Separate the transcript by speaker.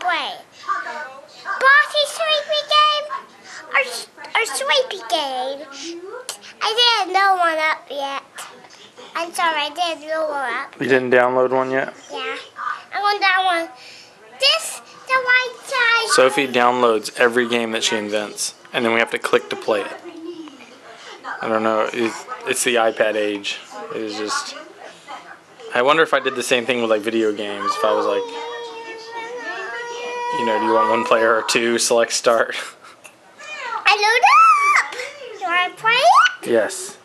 Speaker 1: play? Bossy Sweepy game or, or Sweepy game? I didn't know one up yet. I'm sorry, I didn't know one up.
Speaker 2: You didn't download one yet?
Speaker 1: Yeah. I'm on that one. This, the white side.
Speaker 2: Sophie downloads every game that she invents, and then we have to click to play it. I don't know. It's, it's the iPad age. It is just. I wonder if I did the same thing with like video games. If I was like, you know, do you want one player or two? Select start.
Speaker 1: I load up. You want to play it?
Speaker 2: yes.